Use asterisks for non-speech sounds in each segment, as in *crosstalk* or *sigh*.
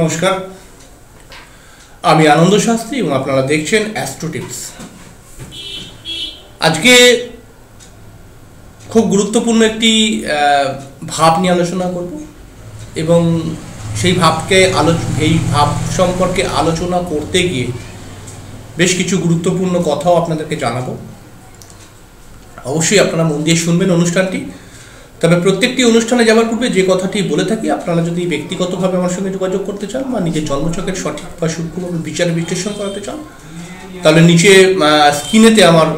নমস্কার। আমি আনন্দ শাস্ত্রী এবং আপনারা দেখছেন অ্যাস্ট্রো টিপস আজকে খুব গুরুত্বপূর্ণ একটি ভাব নিয়ে আলোচনা করব এবং সেই ভাবকে আলো, এই ভাব সম্পর্কে আলোচনা করতে গিয়ে বেশ কিছু গুরুত্বপূর্ণ কথাও আপনাদেরকে জানাব। অবশ্যই আপনারা মন দিয়ে শুনবেন অনুষ্ঠানটি। তবে প্রত্যেকটি অনুষ্ঠানে যাওয়ার পূর্বে যে কথাটি বলে থাকি, আপনারা যদি ব্যক্তিগতভাবে আমার সঙ্গে যোগাযোগ করতে চান বা নিজের জন্মচকের সঠিক বা সূক্ষ্মভাবে বিচার বিশ্লেষণ করাতে চান, তাহলে নিচে স্ক্রিনেতে আমার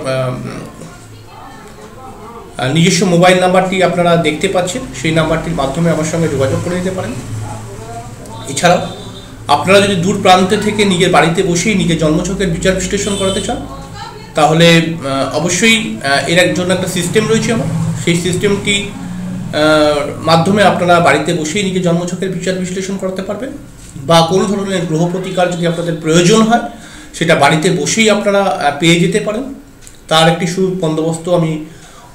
নিজস্ব মোবাইল নাম্বারটি আপনারা দেখতে পাচ্ছেন। সেই নাম্বারটির মাধ্যমে আমার সঙ্গে যোগাযোগ করে নিতে পারেন। এছাড়াও, আপনারা যদি দূর প্রান্তে থেকে নিজের বাড়িতে বসেই নিজের জন্মছকের বিচার বিশ্লেষণ করাতে চান, তাহলে অবশ্যই এর একজন একটা সিস্টেম রয়েছে আমার। সেই সিস্টেমটি মাধ্যমে আপনারা বাড়িতে বসেই নিজের জন্মছকের বিচার বিশ্লেষণ করতে পারবেন বা কোনো ধরনের গ্রহ প্রতিকার যদি আপনাদের প্রয়োজন হয়, সেটা বাড়িতে বসেই আপনারা পেয়ে যেতে পারেন। তার একটি সু বন্দোবস্ত আমি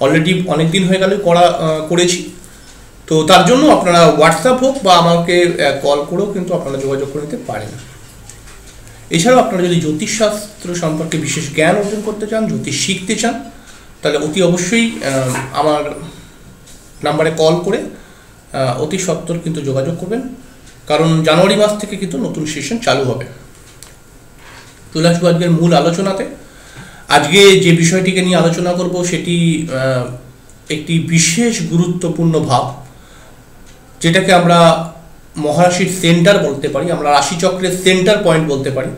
অলরেডি অনেক দিন হয়ে গেলে করা করেছি। তো তার জন্য আপনারা হোয়াটসঅ্যাপ হোক বা আমাকে কল করেও কিন্তু আপনারা যোগাযোগ করে নিতে পারেন। এছাড়াও আপনারা যদি জ্যোতিষশাস্ত্র সম্পর্কে বিশেষ জ্ঞান অর্জন করতে চান, জ্যোতিষ শিখতে চান, তাহলে অতি অবশ্যই আমার নাম্বারে কল করে অতি সত্বর কিন্তু যোগাযোগ করবেন। কারণ জানুয়ারি মাস থেকে কিন্তু নতুন সেশন চালু হবে। চলে আজকের মূল আলোচনাতে, আজকে যে বিষয়টিকে নিয়ে আলোচনা করব সেটি একটি বিশেষ গুরুত্বপূর্ণ ভাব, যেটাকে আমরা মহারাশির সেন্টার বলতে পারি, আমরা রাশিচক্রের সেন্টার পয়েন্ট বলতে পারি,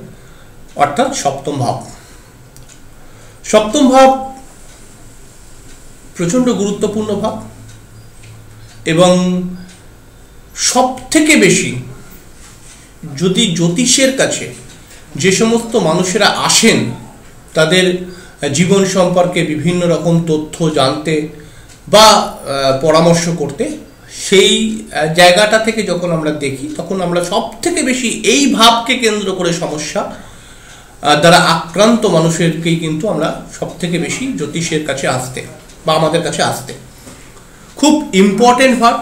অর্থাৎ সপ্তম ভাব। সপ্তম ভাব প্রচণ্ড গুরুত্বপূর্ণ ভাব। এবং সব থেকে বেশি যদি জ্যোতিষের কাছে যে সমস্ত মানুষেরা আসেন তাদের জীবন সম্পর্কে বিভিন্ন রকম তথ্য জানতে বা পরামর্শ করতে, সেই জায়গাটা থেকে যখন আমরা দেখি, তখন আমরা সব থেকে বেশি এই ভাবকে কেন্দ্র করে সমস্যা দ্বারা আক্রান্ত মানুষেরকেই কিন্তু আমরা সব থেকে বেশি জ্যোতিষের কাছে আসতে বা আমাদের কাছে আসতে। খুব ইম্পর্টেন্ট ভাব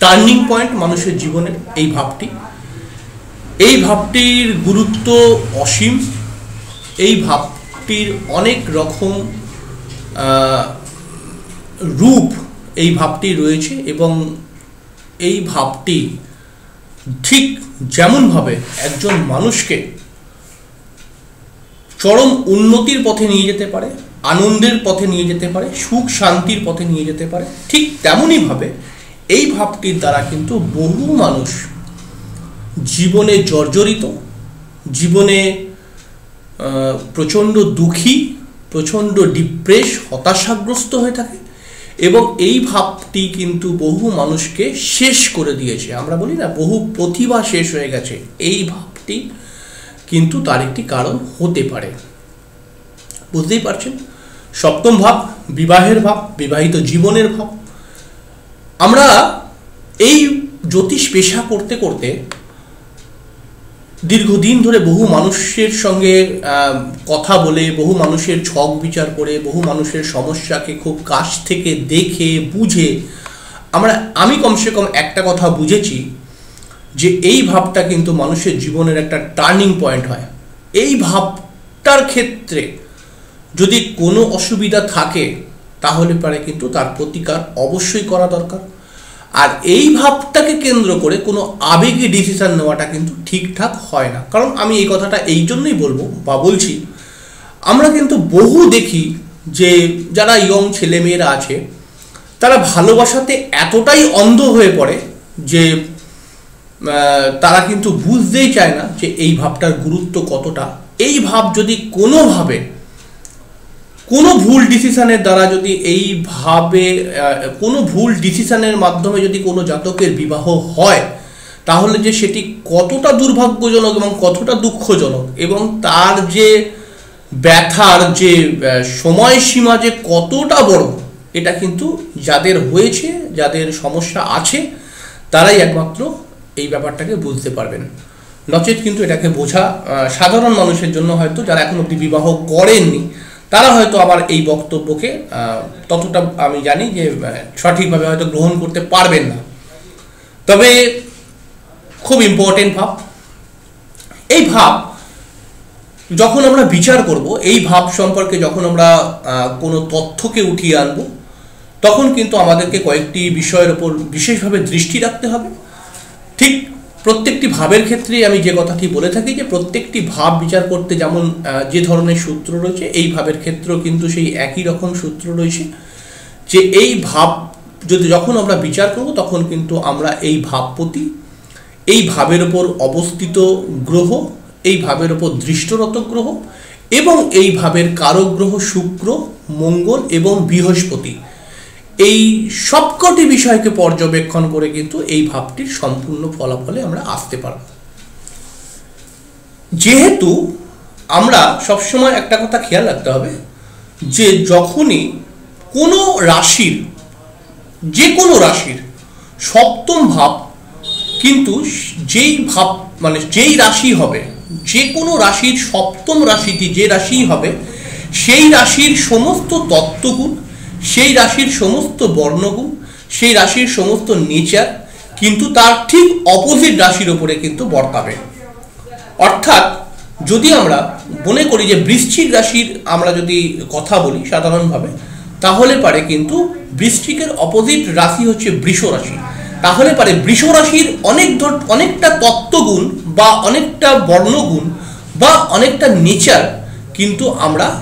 টার্নিং পয়েন্ট মানুষের জীবনের এই ভাবটি। এই ভাবটির গুরুত্ব অসীম। এই ভাবটির অনেক রকম রূপ এই ভাবটি রয়েছে এবং এই ভাবটি ঠিক যেমনভাবে একজন মানুষকে চরম উন্নতির পথে নিয়ে যেতে পারে আনন্দের পথে নিয়ে যেতে পারে, সুখ শান্তির পথে নিয়ে যেতে পারে, ঠিক তেমনইভাবে এই ভাবটির দ্বারা কিন্তু বহু মানুষ জীবনে জর্জরিত, জীবনে প্রচণ্ড দুঃখী, প্রচণ্ড ডিপ্রেস হতাশাগ্রস্ত হয়ে থাকে এবং এই ভাবটি কিন্তু বহু মানুষকে শেষ করে দিয়েছে। আমরা বলি না, বহু প্রতিভা শেষ হয়ে গেছে। এই ভাবটি কিন্তু তার একটি কারণ হতে পারে। বুঝতেই পারছেন? সপ্তম ভাব, বিবাহের ভাব, বিবাহিত জীবনের ভাব। আমরা এই জ্যোতিষ পেশা করতে করতে দীর্ঘদিন ধরে বহু মানুষের সঙ্গে কথা বলে, বহু মানুষের ছক বিচার করে, বহু মানুষের সমস্যাকে খুব কাছ থেকে দেখে, বুঝে, আমরা, আমি কমসে কম একটা কথা বুঝেছি যে এই ভাবটা কিন্তু মানুষের জীবনের একটা টার্নিং পয়েন্ট হয়। এই ভাবটার ক্ষেত্রে যদি কোনো অসুবিধা থাকে, তাহলে পারে কিন্তু তার প্রতিকার অবশ্যই করা দরকার। আর এই ভাবটাকে কেন্দ্র করে কোনো আবেগী ডিসিশান নেওয়াটা কিন্তু ঠিকঠাক হয় না। কারণ আমি এই কথাটা এই জন্যই বলব বা বলছি, আমরা কিন্তু বহু দেখি যে যারা ইয়ং ছেলেমেয়েরা আছে, তারা ভালোবাসাতে এতটাই অন্ধ হয়ে পড়ে যে তারা কিন্তু বুঝতেই চায় না যে এই ভাবটার গুরুত্ব কতটা। এই ভাব যদি কোনোভাবে কোনো ভুল ডিসিশনের দ্বারা যদি এইভাবে কোনো ভুল ডিসিশনের মাধ্যমে যদি কোনো জাতকের বিবাহ হয়, তাহলে যে সেটি কতটা দুর্ভাগ্যজনক এবং কতটা দুঃখজনক এবং তার যে ব্যথার যে সময়সীমা যে কতটা বড়, এটা কিন্তু যাদের হয়েছে, যাদের সমস্যা আছে, তারাই একমাত্র এই ব্যাপারটাকে বুঝতে পারবেন। নচেত কিন্তু এটাকে বোঝা সাধারণ মানুষের জন্য হয়তো যারা এখন অব্দি বিবাহ করেননি তারা হয়তো আমার এই বক্তব্যকে ততটা আমি জানি যে সঠিকভাবে হয়তো গ্রহণ করতে পারবেন না। তবে খুব ইম্পর্টেন্ট ভাব। এই ভাব যখন আমরা বিচার করব, এই ভাব সম্পর্কে যখন আমরা কোনো তথ্যকে উঠিয়ে আনব, তখন কিন্তু আমাদেরকে কয়েকটি বিষয়ের ওপর বিশেষভাবে দৃষ্টি রাখতে হবে। ঠিক প্রত্যেকটি ভাবের ক্ষেত্রে আমি যে কথাটি বলে থাকি যে প্রত্যেকটি ভাব বিচার করতে যেমন যে ধরনের সূত্র রয়েছে, এই ভাবের ক্ষেত্রেও কিন্তু সেই একই রকম সূত্র রয়েছে যে এই ভাব, যদি যখন আমরা বিচার করব তখন কিন্তু আমরা এই ভাবপতি এই ভাবের ওপর অবস্থিত গ্রহ, এই ভাবের ওপর দৃষ্টরত গ্রহ এবং এই ভাবের কারক গ্রহ শুক্র, মঙ্গল এবং বৃহস্পতি। এই সবকটি বিষয়কে পর্যবেক্ষণ করে কিন্তু এই ভাবটির সম্পূর্ণ ফলাফলে আমরা আসতে পারব। যেহেতু আমরা সবসময় একটা কথা খেয়াল রাখতে হবে যে যখনই কোনো রাশির, যে কোনো রাশির সপ্তম ভাব কিন্তু যেই ভাব মানে যেই রাশি হবে, যে কোনো রাশির সপ্তম রাশিটি যে রাশি হবে, সেই রাশির সমস্ত তত্ত্বগুণ সেই রাশির সমস্ত বর্ণগুণ, সেই রাশির সমস্ত নেচার কিন্তু তার ঠিক অপোজিট রাশির ওপরে কিন্তু বর্তাবে। অর্থাৎ যদি আমরা মনে করি যে বৃশ্চিক রাশির আমরা যদি কথা বলি সাধারণভাবে, তাহলে পারে কিন্তু বৃশ্চিকের অপোজিট রাশি হচ্ছে বৃষ রাশি। তাহলে পারে বৃষ রাশির অনেক ধর, অনেকটা তত্ত্বগুণ বা অনেকটা বর্ণগুণ বা অনেকটা নেচার কিন্তু আমরা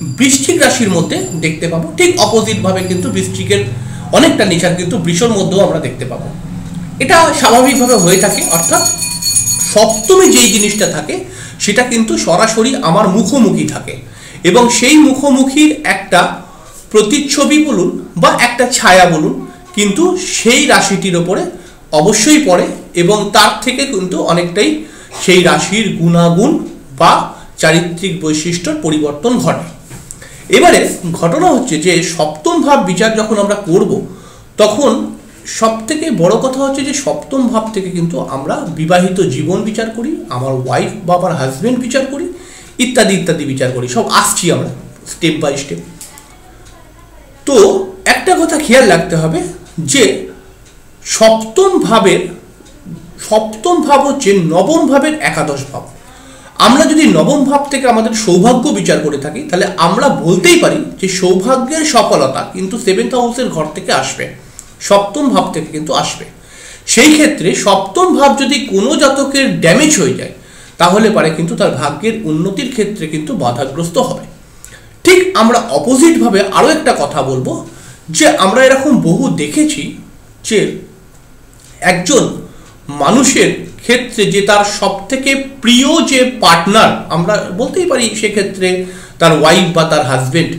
বৃশ্চিক রাশির মধ্যে দেখতে পাবো। ঠিক অপোজিটভাবে কিন্তু বৃষ্টিকের অনেকটা নেচার কিন্তু বৃষর মধ্যেও আমরা দেখতে পাবো। এটা স্বাভাবিকভাবে হয়ে থাকে, অর্থাৎ সপ্তমে যেই জিনিসটা থাকে, সেটা কিন্তু সরাসরি আমার মুখোমুখি থাকে। এবং সেই মুখোমুখির একটা প্রতিচ্ছবি বলুন বা একটা ছায়া বলুন কিন্তু সেই রাশিটির ওপরে অবশ্যই পড়ে এবং তার থেকে কিন্তু অনেকটাই সেই রাশির গুণাগুণ বা চারিত্রিক বৈশিষ্ট্যর পরিবর্তন ঘটে। এবারে ঘটনা হচ্ছে যে সপ্তম ভাব বিচার যখন আমরা করব, তখন সব থেকে বড় কথা হচ্ছে যে সপ্তম ভাব থেকে কিন্তু আমরা বিবাহিত জীবন বিচার করি, আমার ওয়াইফ বা আমার হাজব্যান্ড বিচার করি, ইত্যাদি ইত্যাদি বিচার করি, সব আসছি আমরা স্টেপ বাই স্টেপ তো একটা কথা খেয়াল রাখতে হবে যে সপ্তম ভাবের, সপ্তম ভাব হচ্ছে নবম ভাবের একাদশ ভাব। আমরা যদি নবম ভাব থেকে আমাদের সৌভাগ্য বিচার করে থাকি, তাহলে আমরা বলতেই পারি যে সৌভাগ্যের সফলতা কিন্তু সেভেন্থ হাউসের ঘর থেকে আসবে। সপ্তম ভাব থেকে কিন্তু আসবে। সেই ক্ষেত্রে সপ্তম ভাব যদি কোনো জাতকের ড্যামেজ হয়ে যায়, তাহলে পারে কিন্তু তার ভাগ্যের উন্নতির ক্ষেত্রে কিন্তু বাধাগ্রস্ত হবে। ঠিক আমরা অপোজিটভাবে আরও একটা কথা বলব, যে আমরা এরকম বহু দেখেছি যে একজন মানুষের ক্ষেত্রে যে তার সব থেকে প্রিয় যে পার্টনার আমরা বলতেই পারি সেক্ষেত্রে তার ওয়াইফ বা তার হাজবেন্ড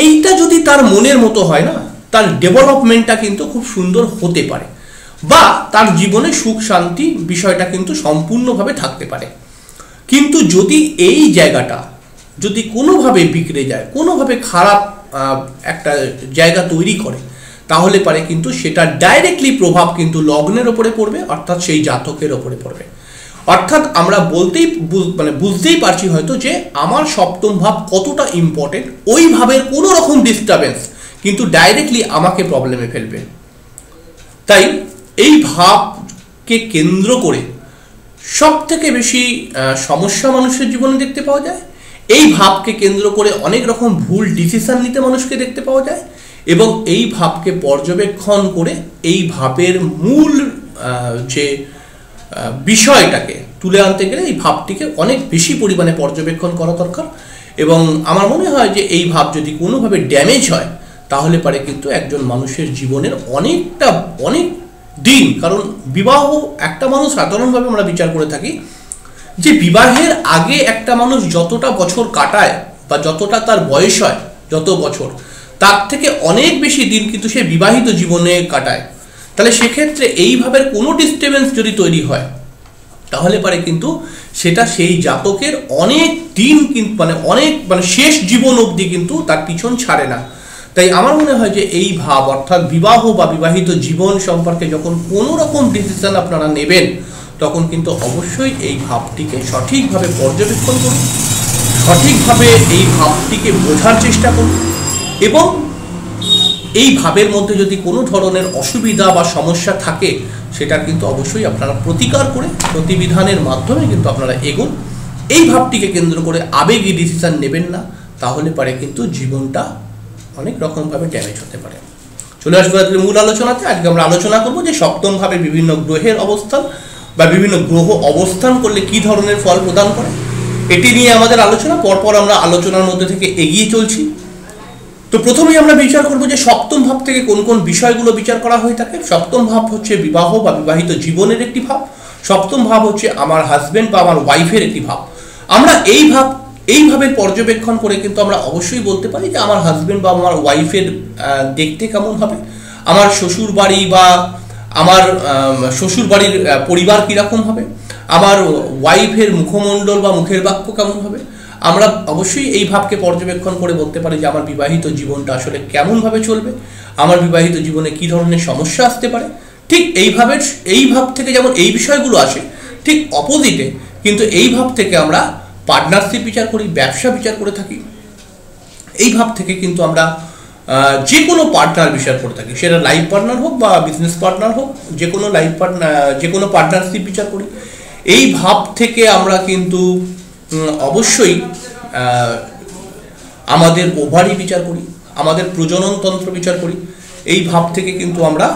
এইটা যদি তার মনের মতো হয় না, তার ডেভেলপমেন্টটা কিন্তু খুব সুন্দর হতে পারে বা তার জীবনে সুখ শান্তি বিষয়টা কিন্তু সম্পূর্ণভাবে থাকতে পারে। কিন্তু যদি এই জায়গাটা যদি কোনোভাবে বিগড়ে যায়, কোনোভাবে খারাপ একটা জায়গা তৈরি করে তাহলে পারে কিন্তু সেটা ডাইরেক্টলি প্রভাব কিন্তু লগ্নের ওপরে পড়বে, অর্থাৎ সেই জাতকের ওপরে পড়বে। অর্থাৎ আমরা বলতেই মানে বুঝতেই পারছি হয়তো যে আমার সপ্তম ভাব কতটা ইম্পর্টেন্ট ওই ভাবের কোনো রকম ডিস্টারবেন্স কিন্তু ডাইরেক্টলি আমাকে প্রবলেমে ফেলবে। তাই এই ভাবকে কেন্দ্র করে সব থেকে বেশি সমস্যা মানুষের জীবনে দেখতে পাওয়া যায়। এই ভাবকে কেন্দ্র করে অনেক রকম ভুল ডিসিশন নিতে মানুষকে দেখতে পাওয়া যায়। এবং এই ভাবকে পর্যবেক্ষণ করে এই ভাবের মূল যে বিষয়টাকে তুলে আনতে গেলে এই ভাবটিকে অনেক বেশি পরিমাণে পর্যবেক্ষণ করা দরকার। এবং আমার মনে হয় যে এই ভাব যদি কোনোভাবে ড্যামেজ হয়, তাহলে পারে কিন্তু একজন মানুষের জীবনের অনেকটা, অনেক দিন, কারণ বিবাহ একটা মানুষ সাধারণভাবে আমরা বিচার করে থাকি যে বিবাহের আগে একটা মানুষ যতটা বছর কাটায় বা যতটা তার বয়স হয়, যত বছর তার থেকে অনেক বেশি দিন কিন্তু সে বিবাহিত জীবনে কাটায়। তাহলে সেক্ষেত্রে এইভাবে কোনো ডিস্টারবেন্স যদি তৈরি হয়, তাহলে পারে কিন্তু সেটা সেই জাতকের অনেক দিন কিন্তু মানে অনেক মানে শেষ জীবন অবধি কিন্তু তার পিছন ছাড়ে না। তাই আমার মনে হয় যে এই ভাব, অর্থাৎ বিবাহ বা বিবাহিত জীবন সম্পর্কে যখন কোনো রকম ডিসিশন আপনারা নেবেন, তখন কিন্তু অবশ্যই এই ভাবটিকে সঠিকভাবে পর্যবেক্ষণ করুন। সঠিকভাবে এই ভাবটিকে বোঝার চেষ্টা করুন। এবং এই ভাবের মধ্যে যদি কোনো ধরনের অসুবিধা বা সমস্যা থাকে, সেটা কিন্তু অবশ্যই আপনারা প্রতিকার করে প্রতিবিধানের মাধ্যমে কিন্তু আপনারা এগোন। এই ভাবটিকে কেন্দ্র করে আবেগী ডিসিশন নেবেন না, তাহলে পারে কিন্তু জীবনটা অনেক রকমভাবে ড্যামেজ হতে পারে। চলে আসব আজকে মূল আলোচনাতে। আজকে আমরা আলোচনা করব যে সপ্তমভাবে বিভিন্ন গ্রহের অবস্থান বা বিভিন্ন গ্রহ অবস্থান করলে কি ধরনের ফল প্রদান করে। এটি নিয়ে আমাদের আলোচনা, পরপর আমরা আলোচনার মধ্যে থেকে এগিয়ে চলছি। তো প্রথমেই আমরা বিচার করব যে সপ্তম ভাব থেকে কোন কোন বিষয়গুলো বিচার করা হয়ে থাকে। সপ্তম ভাব হচ্ছে বিবাহ বা বিবাহিত জীবনের একটি ভাব। সপ্তম ভাব হচ্ছে আমার হাজবেন্ড বা আমার ওয়াইফের একটি ভাব। আমরা এই ভাব এইভাবে পর্যবেক্ষণ করে কিন্তু আমরা অবশ্যই বলতে পারি যে আমার হাজবেন্ড বা আমার ওয়াইফের দেখতে কেমন হবে? আমার শ্বশুর বাড়ি বা আমার শ্বশুর বাড়ির পরিবার কীরকম হবে? আমার ওয়াইফের মুখমণ্ডল বা মুখের বাক্য কেমন হবে? আমরা অবশ্যই এই ভাবকে পর্যবেক্ষণ করে বলতে পারি যে আমার বিবাহিত জীবনটা আসলে কেমনভাবে চলবে, আমার বিবাহিত জীবনে কি ধরনের সমস্যা আসতে পারে। ঠিক এইভাবে, এই ভাব থেকে যেমন এই বিষয়গুলো আসে, ঠিক অপোজিটে কিন্তু এই ভাব থেকে আমরা পার্টনারশিপ বিচার করি, ব্যবসা বিচার করে থাকি। এই ভাব থেকে কিন্তু আমরা যে কোনো পার্টনার বিচার করে থাকি, সেটা লাইফ পার্টনার হোক বা বিজনেস পার্টনার হোক যে কোনো লাইফ পার্টনার যে কোনো পার্টনারশিপ বিচার করি। এই ভাব থেকে আমরা কিন্তু অবশ্যই আমাদের ওভারি বিচার করি, আমাদের প্রজনন তন্ত্র বিচার করি। এই ভাব থেকে কিন্তু আমরা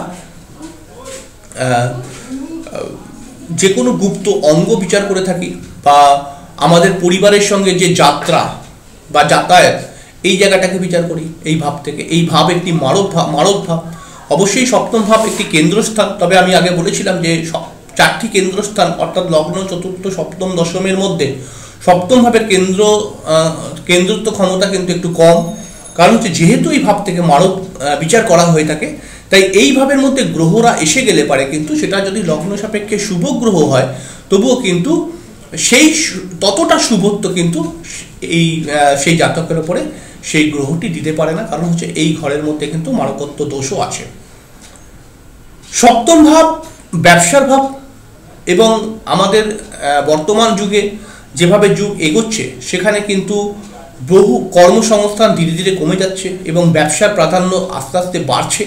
যে কোনো গুপ্ত অঙ্গ বিচার করে থাকি বা আমাদের পরিবারের সঙ্গে যে যাত্রা বা যাতায়াত, এই জায়গাটাকে বিচার করি, এই ভাব থেকে। এই ভাব একটি মারক ভাব মারক ভাব। অবশ্যই সপ্তম ভাব একটি কেন্দ্রস্থান। তবে আমি আগে বলেছিলাম যে চারটি কেন্দ্রস্থান, অর্থাৎ লগ্ন, চতুর্থ, সপ্তম, দশমের মধ্যে সপ্তম ভাবের কেন্দ্র কেন্দ্রত্ব ক্ষমতা কিন্তু একটু কম। কারণ হচ্ছে যেহেতু এই ভাব থেকে মারক বিচার করা হয়ে থাকে, তাই এই ভাবের মধ্যে গ্রহরা এসে গেলে পারে কিন্তু সেটা যদি লগ্ন সাপেক্ষে শুভ গ্রহ হয়, তবুও কিন্তু সেই ততটা শুভত্ব কিন্তু এই সেই জাতকের ওপরে সেই গ্রহটি দিতে পারে না। কারণ হচ্ছে এই ঘরের মধ্যে কিন্তু মারকত্ব দোষও আছে। সপ্তম ভাব ব্যবসার ভাব এবং আমাদের বর্তমান যুগে যেভাবে যুগ এগোচ্ছে, সেখানে কিন্তু বহু কর্মসংস্থান ধীরে ধীরে কমে যাচ্ছে এবং ব্যবসার প্রাধান্য আস্তে আস্তে বাড়ছে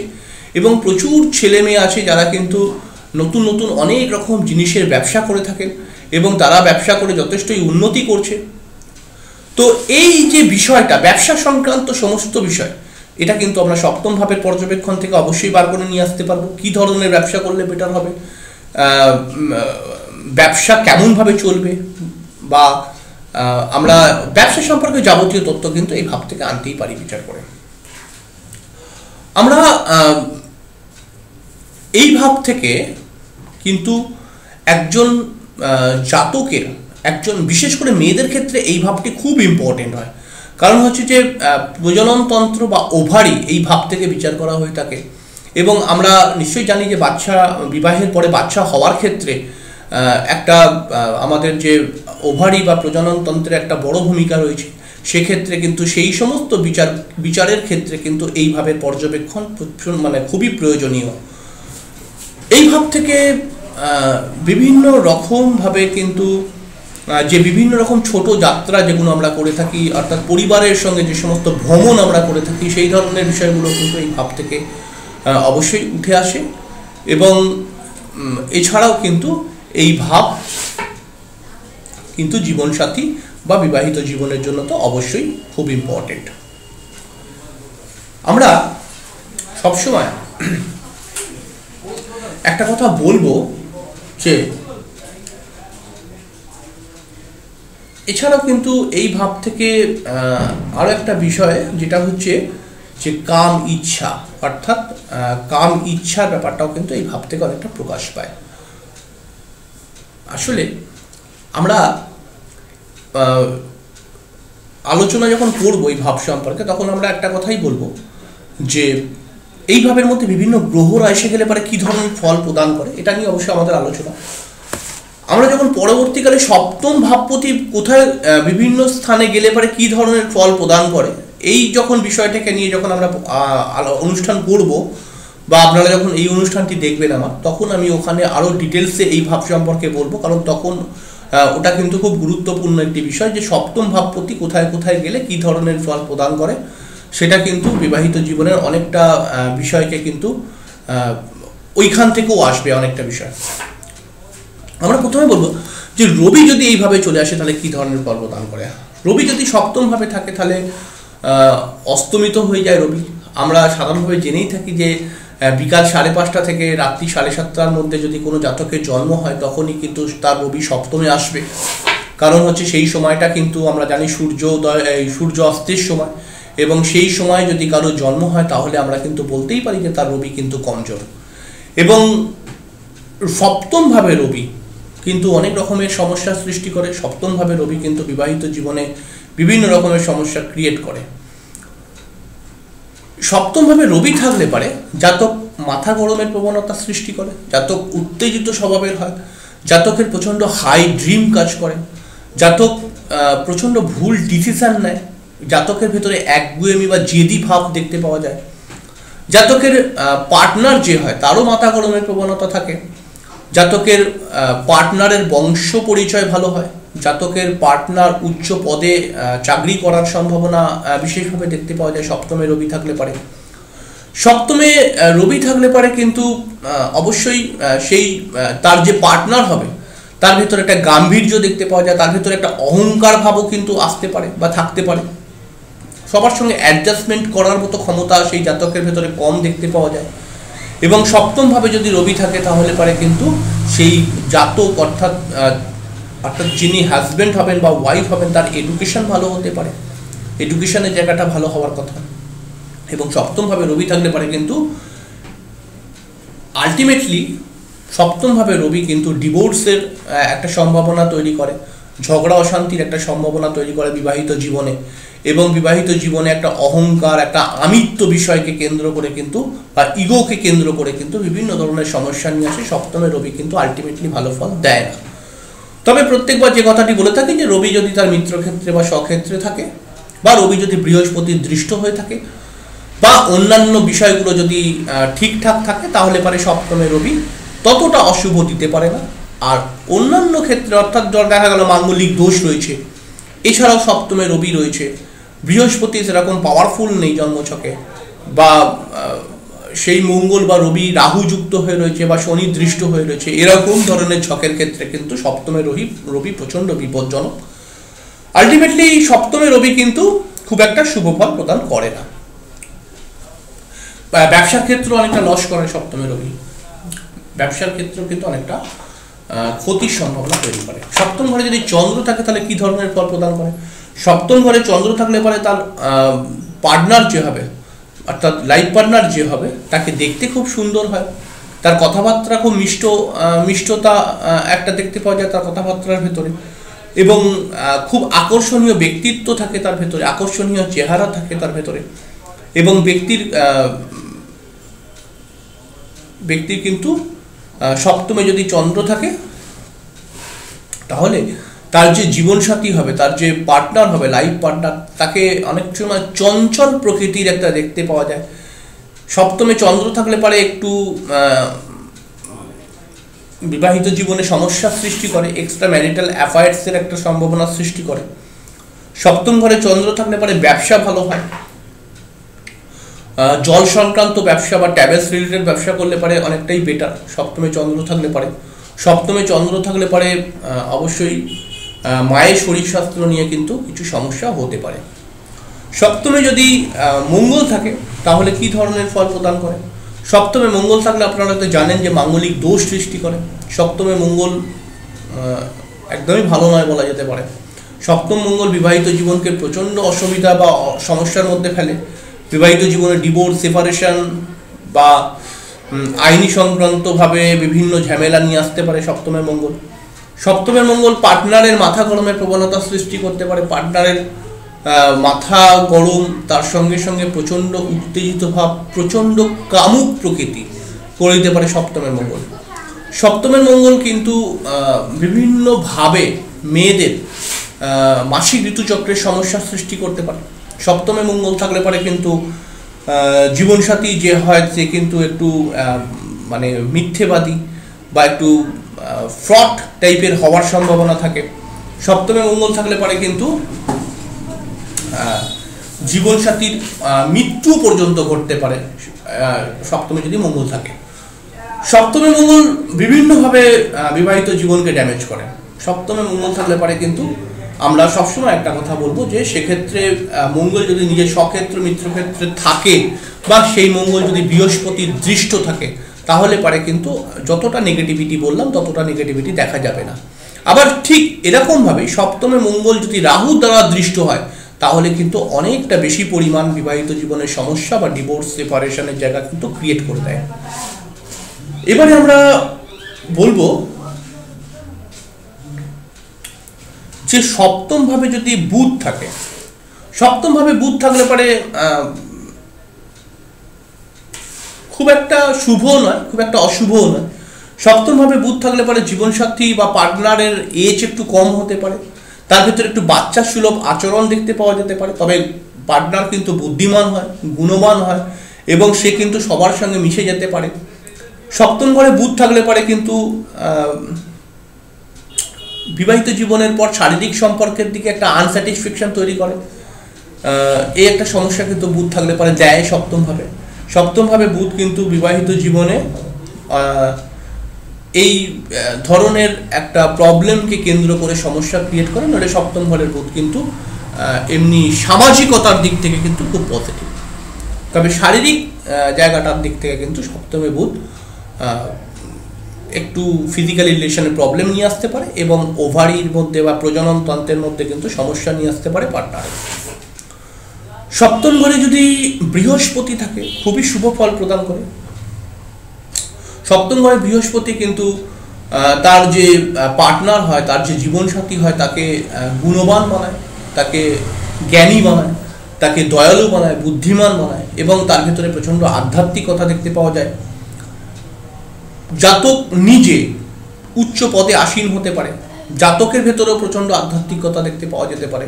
এবং প্রচুর ছেলে মেয়ে আছে যারা কিন্তু নতুন নতুন অনেক রকম জিনিসের ব্যবসা করে থাকেন এবং তারা ব্যবসা করে যথেষ্টই উন্নতি করছে। তো এই যে বিষয়টা, ব্যবসা সংক্রান্ত সমস্ত বিষয়, এটা কিন্তু আমরা সপ্তম ভাবের পর্যবেক্ষণ থেকে অবশ্যই বার করে নিয়ে আসতে পারব। কী ধরনের ব্যবসা করলে বেটার হবে? ব্যবসা কেমনভাবে চলবে? বা আমরা ব্যবসা সম্পর্কে যাবতীয় তথ্য কিন্তু এই ভাব থেকে আনতেই পারি বিচার করে। আমরা এই ভাব থেকে কিন্তু একজন জাতকের, একজন বিশেষ করে মেয়েদের ক্ষেত্রে এই ভাবটি খুব ইম্পর্টেন্ট হয়। কারণ হচ্ছে যে প্রজননতন্ত্র বা ওভারি এই ভাব থেকে বিচার করা হয়ে থাকে এবং আমরা নিশ্চয়ই জানি যে বাচ্চা, বিবাহের পরে বাচ্চা হওয়ার ক্ষেত্রে একটা আমাদের যে ওভারি বা প্রজননতন্ত্রের একটা বড় ভূমিকা রয়েছে। সেক্ষেত্রে কিন্তু সেই সমস্ত বিচার, বিচারের ক্ষেত্রে কিন্তু এইভাবে পর্যবেক্ষণ মানে খুবই প্রয়োজনীয়। এই ভাব থেকে বিভিন্ন রকমভাবে কিন্তু যে বিভিন্ন রকম ছোট যাত্রা যেগুলো আমরা করে থাকি, অর্থাৎ পরিবারের সঙ্গে যে সমস্ত ভ্রমণ আমরা করে থাকি, সেই ধরনের বিষয়গুলো কিন্তু এই ভাব থেকে অবশ্যই উঠে আসে। এবং এছাড়াও কিন্তু এই ভাব কিন্তু জীবনসাথী বা বিবাহিত জীবনের জন্য তো অবশ্যই খুব ইম্পর্টেন্ট আমরা সবসময় একটা কথা বলব যে, এছাড়াও কিন্তু এই ভাব থেকে আরও একটা বিষয় যেটা হচ্ছে যে কাম ইচ্ছা, অর্থাৎ কাম ইচ্ছার ব্যাপারটাও কিন্তু এই ভাব থেকে অনেকটা প্রকাশ পায়। আসলে আমরা আলোচনা যখন করব এই ভাব সম্পর্কে, তখন আমরা একটা কথাই বলব যে এই ভাবের মধ্যে বিভিন্ন গ্রহরা এসে গেলে পরে কী ধরনের ফল প্রদান করে, এটা নিয়ে অবশ্যই আমাদের আলোচনা। আমরা যখন পরবর্তীকালে সপ্তম ভাবপতি কোথায় বিভিন্ন স্থানে গেলে পরে কী ধরনের ফল প্রদান করে, এই যখন বিষয়টাকে নিয়ে যখন আমরা অনুষ্ঠান করব, বা আপনারা যখন এই অনুষ্ঠানটি দেখবেন আমার, তখন আমি ওখানে আরও ডিটেলসে এই ভাব সম্পর্কে বলব, কারণ তখন ওটা কিন্তু খুব গুরুত্বপূর্ণ একটি বিষয় যে সপ্তম ভাবপতি কোথায় কোথায় গেলে কী ধরনের ফল প্রদান করে, সেটা কিন্তু বিবাহিত জীবনের অনেকটা বিষয়কে কিন্তু ওইখান থেকেও আসবে অনেকটা বিষয়। আমরা প্রথমে বলব যে রবি যদি এইভাবে চলে আসে তাহলে কি ধরনের ফল প্রদান করে? রবি যদি সপ্তমভাবে থাকে তাহলে অস্তমিত হয়ে যায় রবি। আমরা সাধারণভাবে জেনেই থাকি যে বিকাল সাড়ে পাঁচটা থেকে রাত্রি সাড়ে সাতটার মধ্যে যদি কোনো জাতকের জন্ম হয়, তখনই কিন্তু তার রবি সপ্তমে আসবে। কারণ হচ্ছে সেই সময়টা কিন্তু আমরা জানি সূর্য উদয় এই সূর্য অস্তের সময়। এবং সেই সময় যদি কারও জন্ম হয়, তাহলে আমরা কিন্তু বলতেই পারি যে তার রবি কিন্তু কমজোর। এবং সপ্তমভাবে রবি কিন্তু অনেক রকমের সমস্যার সৃষ্টি করে। সপ্তমভাবে রবি কিন্তু বিবাহিত জীবনে বিভিন্ন রকমের সমস্যা ক্রিয়েট করে। সপ্তমভাবে রবি থাকলে পারে, জাতক মাথা গরমের প্রবণতা সৃষ্টি করে, জাতক উত্তেজিত স্বভাবের হয়, জাতকের প্রচণ্ড হাই ড্রিম কাজ করে, জাতক প্রচণ্ড ভুল ডিসিশন নেয়, জাতকের ভেতরে একগুয়েমি বা জেদি ভাব দেখতে পাওয়া যায়। জাতকের পার্টনার যে হয়, তারও মাথা গরমের প্রবণতা থাকে। জাতকের পার্টনারের বংশ পরিচয় ভালো হয়। জাতকের পার্টনার উচ্চ পদে চাকরি করার সম্ভাবনা বিশেষভাবে দেখতে পাওয়া যায়। সপ্তমে রবি থাকলে পারে। সপ্তমে রবি থাকলে পারে কিন্তু অবশ্যই সেই তার যে পার্টনার হবে, তার ভিতরে একটা গাম্ভীর্য দেখতে পাওয়া যায়, তার ভিতরে একটা অহংকার ভাবও কিন্তু আসতে পারে বা থাকতে পারে। সবার সঙ্গে অ্যাডজাস্টমেন্ট করার মতো ক্ষমতা সেই জাতকের ভেতরে কম দেখতে পাওয়া যায়। এবং সপ্তমভাবে যদি রবি থাকে, তাহলে পারে কিন্তু সেই জাতক, অর্থাৎ অর্থাৎ যিনি হাজব্যান্ড হবেন বা ওয়াইফ হবেন, তার এডুকেশন ভালো হতে পারে। এডুকেশনের জায়গাটা ভালো হওয়ার কথা। এবং সপ্তমভাবে রবি থাকলে পারে কিন্তু আলটিমেটলি সপ্তমভাবে রবি কিন্তু ডিভোর্সের একটা সম্ভাবনা তৈরি করে। ঝগড়া, অশান্তির একটা সম্ভাবনা তৈরি করে বিবাহিত জীবনে। এবং বিবাহিত জীবনে একটা অহংকার, একটা আমিত্ব বিষয়কে কেন্দ্র করে কিন্তু বা ইগোকে কেন্দ্র করে কিন্তু বিভিন্ন ধরনের সমস্যা নিয়ে আসে। সপ্তমে রবি কিন্তু আলটিমেটলি ভালো ফল দেয় না। তবে প্রত্যেকবার যে কথাটি বলে থাকি যে রবি যদি তার মিত্রক্ষেত্রে বা স্বক্ষেত্রে থাকে, বা রবি যদি বৃহস্পতির দৃষ্ট হয়ে থাকে, বা অন্যান্য বিষয়গুলো যদি ঠিকঠাক থাকে, তাহলে পারে সপ্তমে রবি, ততটা অশুভ দিতে পারে না। আর অন্যান্য ক্ষেত্রে, অর্থাৎ দেখা গেল মাঙ্গলিক দোষ রয়েছে, এছাড়াও সপ্তমে রবি রয়েছে, বৃহস্পতি সেরকম পাওয়ারফুল নেই জন্মছকে, বা সেই মঙ্গল বা রবি রাহু যুক্ত হয়ে রয়েছে বা শনি দৃষ্ট হয়ে রয়েছে, এরকম ধরনের ছকের ক্ষেত্রে কিন্তু সপ্তমে রবি রবি প্রচণ্ড বিপজ্জনক। আলটিমেটলি সপ্তমে রবি কিন্তু খুব একটা শুভ ফল প্রদান করে না। ব্যবসার ক্ষেত্রে অনেকটা লস করে সপ্তমে রবি। ব্যবসার ক্ষেত্রেও কিন্তু অনেকটা ক্ষতির সম্ভাবনা তৈরি করে। সপ্তম ঘরে যদি চন্দ্র থাকে, তাহলে কি ধরনের ফল প্রদান করে? সপ্তম ঘরে চন্দ্র থাকলে পরে তার পার্টনার যে হবে অর্থাৎ লাইফ পার্টনার যে হবে, তাকে দেখতে খুব সুন্দর হয়। তার কথাবার্তা খুব মিষ্ট মিষ্টতা একটা দেখতে পাওয়া যায় তার কথাবার্তার ভেতরে। এবং খুব আকর্ষণীয় ব্যক্তিত্ব থাকে তার ভেতরে, আকর্ষণীয় চেহারা থাকে তার ভেতরে। এবং ব্যক্তির ব্যক্তির কিন্তু সপ্তমে যদি চন্দ্র থাকে, তাহলে তার যে জীবনসাথী হবে, তার যে পার্টনার হবে লাইফ পার্টনার তাকে অনেক সময় চঞ্চল প্রকৃতির একটা দেখতে পাওয়া যায়। সপ্তমে চন্দ্র থাকলে পারে একটু বিবাহিত জীবনে সমস্যার সৃষ্টি করে এক্সট্রা ম্যারিটাল অ্যাফায়ার্সের একটা সম্ভাবনা সৃষ্টি করে। সপ্তম ঘরে চন্দ্র থাকলে পারে ব্যবসা ভালো হয়। জল সংক্রান্ত ব্যবসা বা ট্যাবেলস রিলেটেড ব্যবসা করলে পারে অনেকটাই বেটার সপ্তমে চন্দ্র থাকলে পারে। সপ্তমে চন্দ্র থাকলে পারে অবশ্যই মায়ের শরীর স্বাস্থ্য নিয়ে কিন্তু কিছু সমস্যা হতে পারে। সপ্তমে যদি মঙ্গল থাকে, তাহলে কি ধরনের ফল প্রদান করে? সপ্তমে মঙ্গল থাকলে আপনারা হয়তো জানেন যে মাঙ্গলিক দোষ সৃষ্টি করে। সপ্তমে মঙ্গল একদমই ভালো নয় বলা যেতে পারে। সপ্তম মঙ্গল বিবাহিত জীবনকে প্রচণ্ড অসুবিধা বা সমস্যার মধ্যে ফেলে। বিবাহিত জীবনে ডিভোর্স, সেপারেশন বা আইনি সংক্রান্তভাবে বিভিন্ন ঝামেলা নিয়ে আসতে পারে সপ্তমে মঙ্গল। সপ্তমের মঙ্গল পার্টনারের মাথা গরমের প্রবণতা সৃষ্টি করতে পারে। পার্টনারের মাথা গরম, তার সঙ্গে সঙ্গে প্রচণ্ড উত্তেজিত ভাব, প্রচণ্ড কামুক প্রকৃতি করে দিতে পারে সপ্তমের মঙ্গল। সপ্তমের মঙ্গল কিন্তু বিভিন্নভাবে মেয়েদের মাসিক ঋতুচক্রের সমস্যার সৃষ্টি করতে পারে। সপ্তমে মঙ্গল থাকলে পরে কিন্তু জীবনসাথী যে হয় সে কিন্তু একটু মানে মিথ্যেবাদী বা একটু ফ্রড টাইপের হওয়ার সম্ভাবনা থাকে। সপ্তমে মঙ্গল থাকলে পরে কিন্তু জীবনসাথীর মৃত্যু পর্যন্ত ঘটতে পারে। সপ্তমে যদি মঙ্গল থাকে। সপ্তমে মঙ্গল বিভিন্নভাবে বিবাহিত জীবনকে ড্যামেজ করে। সপ্তমে মঙ্গল থাকলে পারে কিন্তু আমরা সবসময় একটা কথা বলব যে, সেক্ষেত্রে মঙ্গল যদি নিজের স্বক্ষেত্র মিত্রক্ষেত্রে থাকে, বা সেই মঙ্গল যদি বৃহস্পতির দৃষ্ট থাকে তাহলে পারে কিন্তু যতটা নেগেটিভিটি বললাম, ততটা নেগেটিভিটি দেখা যাবে না। আবার ঠিক এরকমভাবে সপ্তমে মঙ্গল যদি রাহু দ্বারা দৃষ্ট হয়, তাহলে কিন্তু অনেকটা বেশি পরিমাণ বিবাহিত জীবনের সমস্যা বা ডিভোর্স সেপারেশনের জায়গা কিন্তু ক্রিয়েট করে দেয়। এবারে আমরা বলব যে সপ্তম ভাবে যদি বুধ থাকে সপ্তম ভাবে বুধ থাকলে পরে খুব একটা শুভ নয়, খুব একটা অশুভও নয়। সপ্তম ভাবে বুধ থাকলে পরে জীবনসাথী বা পার্টনারের এজ একটু কম হতে পারে। তার ভিতরে একটু বাচ্চা সুলভ আচরণ দেখতে পাওয়া যেতে পারে, তবে পার্টনার কিন্তু বুদ্ধিমান হয়, গুণবান হয় এবং সে কিন্তু সবার সঙ্গে মিশে যেতে পারে। সপ্তম ঘরে বুধ থাকলে পরে কিন্তু বিবাহিত জীবনের পর শারীরিক সম্পর্কের দিকে একটা আনস্যাটিসফ্যাকশন তৈরি করে। এই একটা সমস্যা কিন্তু বুধ থাকলে পরে দেয় সপ্তমভাবে। সপ্তমভাবে বুধ কিন্তু বিবাহিত জীবনে এই ধরনের একটা প্রবলেমকে কেন্দ্র করে সমস্যা ক্রিয়েট করে, নইলে সপ্তম ঘরের বুধ কিন্তু এমনি সামাজিকতার দিক থেকে কিন্তু খুব পজিটিভ তবে শারীরিক জায়গাটার দিক থেকে কিন্তু সপ্তমে বুধ একটু ফিজিক্যাল রিলেশনের প্রবলেম নিয়ে আসতে পারে এবং ওভারির মধ্যে বা প্রজনন তন্ত্রের মধ্যে কিন্তু সমস্যা নিয়ে আসতে পারে পার্টনারের সপ্তম ঘরে যদি বৃহস্পতি থাকে, খুবই শুভ ফল প্রদান করে। সপ্তম ঘরে বৃহস্পতি কিন্তু তার যে পার্টনার হয়, তার যে জীবনসাথী হয়, তাকে গুণবান বানায়, তাকে জ্ঞানী বানায়, তাকে দয়ালু বানায়, বুদ্ধিমান বানায়, এবং তার ভেতরে প্রচণ্ড আধ্যাত্মিকতা দেখতে পাওয়া যায়। জাতক নিজে উচ্চ পদে আসীন হতে পারে, জাতকের ভেতরেও প্রচণ্ড আধ্যাত্মিকতা দেখতে পাওয়া যেতে পারে।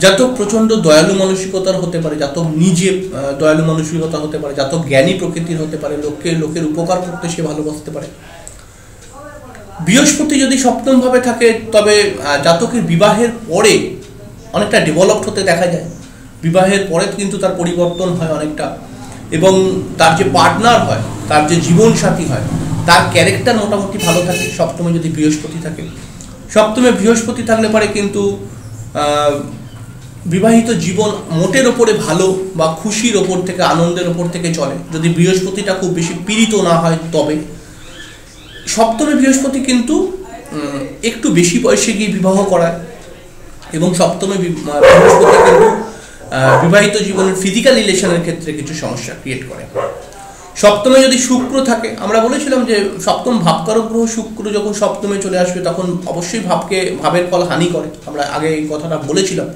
জাতক প্রচণ্ড দয়ালু মানসিকতার হতে পারে জাতক নিজে দয়ালু মানসিকতা হতে পারে জাতক জ্ঞানী প্রকৃতির হতে পারে, লোককে, লোকের উপকার করতে সে ভালোবাসতে পারে। বৃহস্পতি যদি সপ্তম ভাবে থাকে, তবে জাতকের বিবাহের পরে অনেকটা ডেভেলপড হতে দেখা যায়। বিবাহের পরে কিন্তু তার পরিবর্তন হয় অনেকটা। এবং তার যে পার্টনার হয়, তার যে জীবন সাথী হয়, তার ক্যারেক্টার মোটামুটি ভালো থাকে, সপ্তমে যদি বৃহস্পতি থাকে। সপ্তমে বৃহস্পতি থাকলে পরে কিন্তু বিবাহিত জীবন মোটের ওপরে ভালো বা খুশির ওপর থেকে, আনন্দের ওপর থেকে চলে। যদি বৃহস্পতিটা খুব বেশি পীড়িত না হয়, তবে। সপ্তমে বৃহস্পতি কিন্তু একটু বেশি বয়সে গিয়ে বিবাহ করায় এবং সপ্তমে বৃহস্পতি কিন্তু বিবাহিত জীবনের ফিজিক্যাল রিলেশনের ক্ষেত্রে কিছু সমস্যা ক্রিয়েট করে। সপ্তমে যদি শুক্র থাকে, আমরা বলেছিলাম যে সপ্তম ভাবকারক গ্রহ শুক্র যখন সপ্তমে চলে আসবে, তখন অবশ্যই ভাবকে, ভাবের ফল হানি করে। আমরা আগে এই কথাটা বলেছিলাম।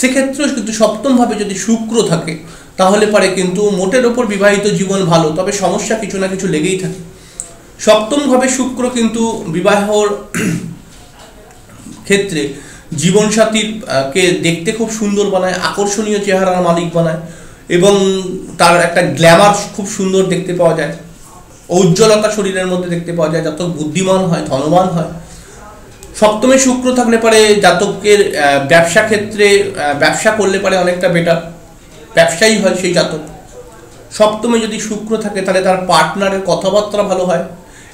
সেক্ষেত্রেও কিন্তু সপ্তমভাবে যদি শুক্র থাকে, তাহলে পারে কিন্তু মোটের ওপর বিবাহিত জীবন ভালো, তবে সমস্যা কিছু না কিছু লেগেই থাকে। সপ্তমভাবে শুক্র কিন্তু বিবাহর ক্ষেত্রে জীবনসাথীর কে দেখতে খুব সুন্দর বানায়, আকর্ষণীয় চেহারার মালিক বানায়, এবং তার একটা গ্ল্যামার খুব সুন্দর দেখতে পাওয়া যায়। ঔজ্জ্বলতা শরীরের মধ্যে দেখতে পাওয়া যায়, যত বুদ্ধিমান হয়, ধনবান হয় সপ্তমে শুক্র থাকলে পারে জাতকের ব্যবসা ক্ষেত্রে ব্যবসা করলে পারে অনেকটা বেটার ব্যবসায়ী হয় সেই জাতক। সপ্তমে যদি শুক্র থাকে তাহলে তার পার্টনারের কথাবার্তা ভালো হয়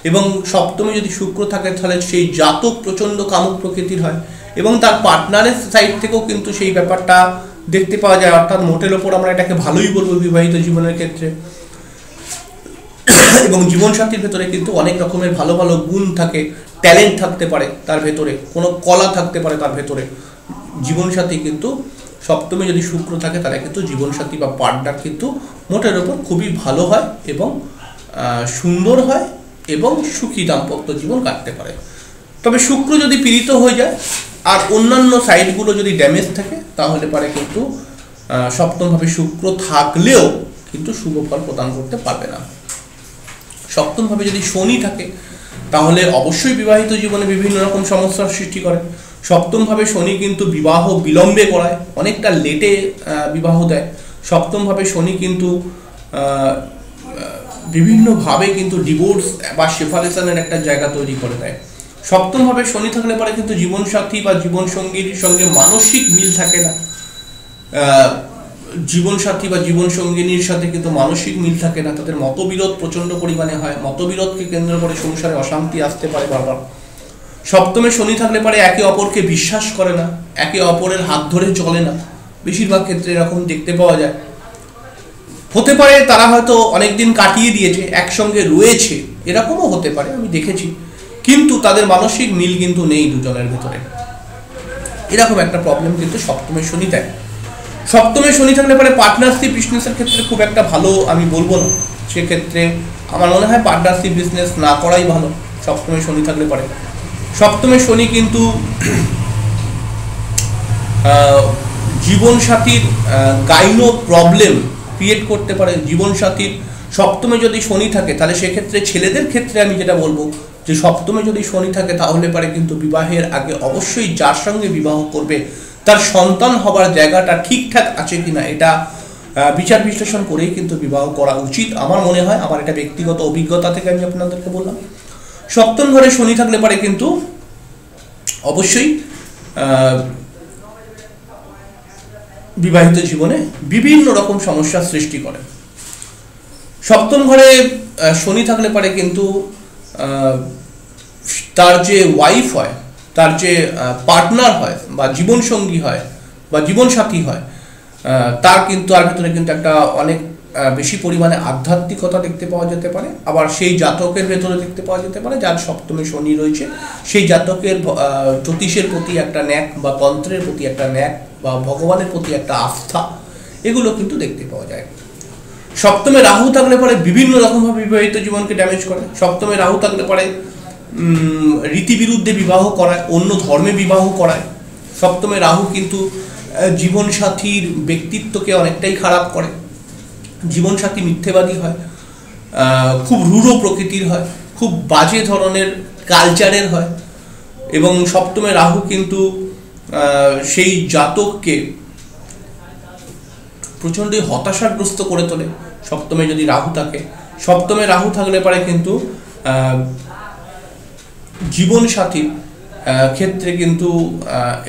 এবং সপ্তমে যদি শুক্র থাকে তাহলে সেই জাতক প্রচণ্ড কামুক প্রকৃতির হয় এবং তার পার্টনারের সাইড থেকেও কিন্তু সেই ব্যাপারটা দেখতে পাওয়া যায়। অর্থাৎ মোটের ওপর আমরা এটাকে ভালোই বলব বিবাহিত জীবনের ক্ষেত্রে। *coughs* এবং জীবনসাথীর ভেতরে কিন্তু অনেক রকমের ভালো ভালো গুণ থাকে ট্যালেন্ট থাকতে পারে তার ভেতরে, কোনো কলা থাকতে পারে তার ভেতরে। জীবনসাথী কিন্তু সপ্তমে যদি শুক্র থাকে, তাহলে কিন্তু জীবনসাথী বা পার্টনার কিন্তু মোটের ওপর খুবই ভালো হয় এবং সুন্দর হয় এবং সুখী দাম্পত্য জীবন কাটতে পারে। তবে শুক্র যদি পীড়িত হয়ে যায়, আর অন্যান্য সাইডগুলো যদি ড্যামেজ থাকে, তাহলে পারে কিন্তু সপ্তমভাবে শুক্র থাকলেও কিন্তু শুভ ফল প্রদান করতে পারবে না। সপ্তমভাবে যদি শনি থাকে, তাহলে অবশ্যই বিবাহিত জীবনে বিভিন্ন রকম সমস্যার সৃষ্টি করে। সপ্তমভাবে শনি কিন্তু বিবাহ বিলম্বে করায়, অনেকটা লেটে বিবাহ দেয়। সপ্তমভাবে শনি কিন্তু বিভিন্নভাবে কিন্তু ডিভোর্স বা সেপারেশনের একটা জায়গা তৈরি করে দেয়। সপ্তমভাবে শনি থাকলে পরে কিন্তু জীবনসাথী বা জীবনসঙ্গীর সঙ্গে মানসিক মিল থাকে না। জীবনসাথী বা জীবন সঙ্গিনীর সাথে কিন্তু মানসিক মিল থাকে না, তাদের মতবিরোধ প্রচণ্ড পরিমাণে হয়। মতবিরোধকে কেন্দ্র করে সংসারে অশান্তি আসতে পারে বারবার। সপ্তমে শনি থাকলে পারে একে অপরকে বিশ্বাস করে না, একে অপরের হাত ধরে চলে না। বেশিরভাগ ক্ষেত্রে এরকম দেখতে পাওয়া যায়। হতে পারে তারা হয়তো অনেকদিন কাটিয়ে দিয়েছে, একসঙ্গে রয়েছে, এরকমও হতে পারে, আমি দেখেছি। কিন্তু তাদের মানসিক মিল কিন্তু নেই দুজনের ভেতরে। এরকম একটা প্রবলেম কিন্তু সপ্তমে শনি দেয়। সপ্তমে শনি থাকলে পরে পার্টনারশিপ বিজনেসের ক্ষেত্রে খুব একটা ভালো আমি বলব না। সেক্ষেত্রে আমার মনে হয় পার্টনারশিপ বিজনেস না করাই ভালো, সপ্তমে শনি থাকলে পরে। সপ্তমে শনি কিন্তু জীবনসাথীর গাইনো প্রবলেম ক্রিয়েট করতে পারে। জীবনসাথীর সপ্তমে যদি শনি থাকে, তাহলে সেক্ষেত্রে ছেলেদের ক্ষেত্রে আমি যেটা বলব যে সপ্তমে যদি শনি থাকে, তাহলে পারে কিন্তু বিবাহের আগে অবশ্যই যার সঙ্গে বিবাহ করবে তার সন্তান হবার জায়গাটা ঠিকঠাক আছে কিনা এটা বিচার বিশ্লেষণ করেই কিন্তু বিবাহ করা উচিত। আমার মনে হয়, আমার এটা ব্যক্তিগত অভিজ্ঞতা থেকে আমি আপনাদেরকে বললাম। সপ্তম ঘরে শনি থাকলে পারে কিন্তু অবশ্যই বিবাহিত জীবনে বিভিন্ন রকম সমস্যার সৃষ্টি করে। সপ্তম ঘরে শনি থাকলে পারে কিন্তু তার যে ওয়াইফ হয় তার যে পার্টনার হয় বা জীবনসঙ্গী হয় বা জীবনসাথী হয় তার কিন্তু তার ভেতরে কিন্তু একটা অনেক বেশি পরিমাণে আধ্যাত্মিকতা দেখতে পাওয়া যেতে পারে। আবার সেই জাতকের ভেতরে দেখতে পাওয়া যেতে পারে, যার সপ্তমে শনি রয়েছে। সেই জাতকের জ্যোতিষের প্রতি একটা ন্যাক বা তন্ত্রের প্রতি একটা ন্যাক বা ভগবানের প্রতি একটা আস্থা, এগুলো কিন্তু দেখতে পাওয়া যায়। সপ্তমে রাহু থাকলে পরে বিভিন্ন রকমভাবে বিবাহিত জীবনকে ড্যামেজ করে। সপ্তমে রাহু থাকলে পরে রীতিবিরুদ্ধে বিবাহ করায়, অন্য ধর্মে বিবাহ করায়। সপ্তমে রাহু কিন্তু জীবনসাথীর ব্যক্তিত্বকে অনেকটাই খারাপ করে। জীবনসাথী মিথ্যেবাদী হয় খুব রূঢ় প্রকৃতির হয়, খুব বাজে ধরনের কালচারের হয় এবং সপ্তমে রাহু কিন্তু সেই জাতককে প্রচণ্ডই হতাশাগ্রস্ত করে তোলে সপ্তমে যদি রাহু থাকে। সপ্তমে রাহু থাকলে পারে কিন্তু জীবনসাথীর ক্ষেত্রে কিন্তু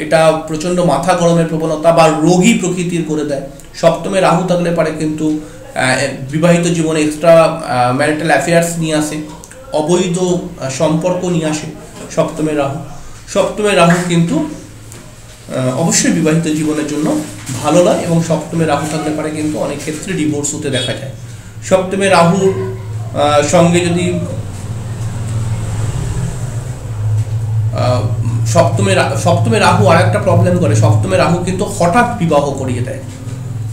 এটা প্রচণ্ড মাথা গরমের প্রবণতা বা রোগী প্রকৃতির করে দেয়। সপ্তমে রাহু থাকলে পারে কিন্তু বিবাহিত জীবনে এক্সট্রা ম্যারিটাল অ্যাফেয়ার্স নিয়ে আসে, অবৈধ সম্পর্ক নিয়ে আসে সপ্তমে রাহু। সপ্তমে রাহু কিন্তু অবশ্যই বিবাহিত জীবনের জন্য ভালো নয় এবং সপ্তমে রাহু থাকলে পারে কিন্তু অনেক ক্ষেত্রে ডিভোর্স হতে দেখা যায়। সপ্তমে রাহুর সঙ্গে যদি সপ্তমে সপ্তমে রাহু আর একটা প্রবলেম করে। সপ্তমে রাহু কিন্তু হঠাৎ বিবাহ করিয়ে দেয়।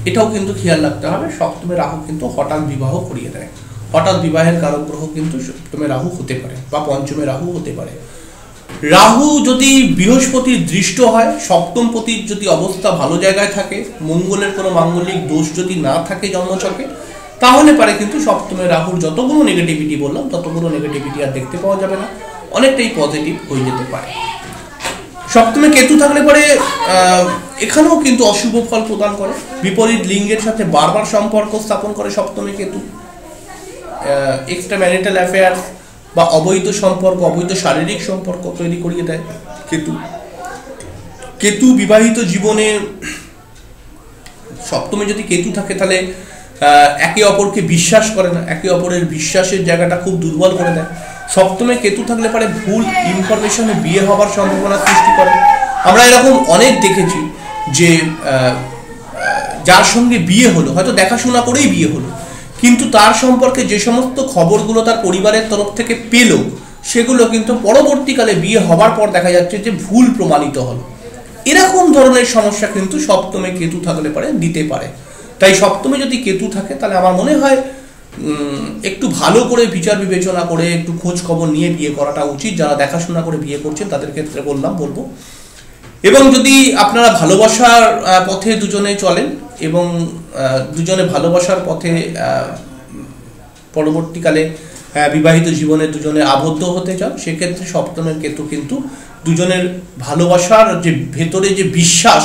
এটাও কিন্তু খেয়াল রাখতে হবে। সপ্তমে রাহু কিন্তু হঠাৎ বিবাহ করিয়ে দেয়। হঠাৎ বিবাহের কারক গ্রহ কিন্তু সপ্তমে রাহু হতে পারে বা পঞ্চমে রাহু হতে পারে। রাহু যদি বৃহস্পতির দৃষ্ট হয় সপ্তম পতির যদি অবস্থা ভালো জায়গায় থাকে, মঙ্গলের কোনো মাঙ্গলিক দোষ যদি না থাকে জন্মচকে তাহলে পারে কিন্তু সপ্তমে রাহুর যতগুলো নেগেটিভিটি বললাম, ততগুলো নেগেটিভিটি আর দেখতে পাওয়া যাবে না। অনেকটাই পজিটিভ হয়ে যেতে পারে। সপ্তমে কেতু থাকলে পরে এখানেও কিন্তু অশুভ ফল প্রদান করে। বিপরীত লিঙ্গের সাথে বারবার সম্পর্ক স্থাপন করে সপ্তমে কেতু। এক্সট্রা ম্যারিটাল অ্যাফেয়ার্স বা অবৈধ সম্পর্ক, অবৈধ শারীরিক সম্পর্ক তৈরি করিয়ে দেয় কেতু। কেতু বিবাহিত জীবনে, সপ্তমে যদি কেতু থাকে তাহলে একে অপরকে বিশ্বাস করে না। একে অপরের বিশ্বাসের জায়গাটা খুব দুর্বল করে দেয়। সপ্তমে কেতু থাকলে পারে ভুল ইনফরমেশনে বিয়ে হওয়ার সম্ভাবনা সৃষ্টি করে। আমরা এরকম অনেক দেখেছি যে যার সঙ্গে বিয়ে হলো, হয়তো দেখাশোনা করেই বিয়ে হলো, কিন্তু তার সম্পর্কে যে সমস্ত খবরগুলো তার পরিবারের তরফ থেকে পেল, সেগুলো কিন্তু পরবর্তীকালে বিয়ে হবার পর দেখা যাচ্ছে যে ভুল প্রমাণিত হলো। এরকম ধরনের সমস্যা কিন্তু সপ্তমে কেতু থাকলে পারে, দিতে পারে। তাই সপ্তমে যদি কেতু থাকে, তাহলে আমার মনে হয় একটু ভালো করে বিচার বিবেচনা করে, একটু খোঁজ খবর নিয়ে বিয়ে করাটা উচিত। যারা দেখাশোনা করে বিয়ে করছেন, তাদের ক্ষেত্রে বললাম, বলব। এবং যদি আপনারা ভালোবাসার পথে দুজনে চলেন এবং দুজনে ভালোবাসার পথে পরবর্তীকালে বিবাহিত জীবনে দুজনে আবদ্ধ হতে চান, সেক্ষেত্রে সপ্তমের কেতু কিন্তু দুজনের ভালোবাসার যে ভেতরে যে বিশ্বাস,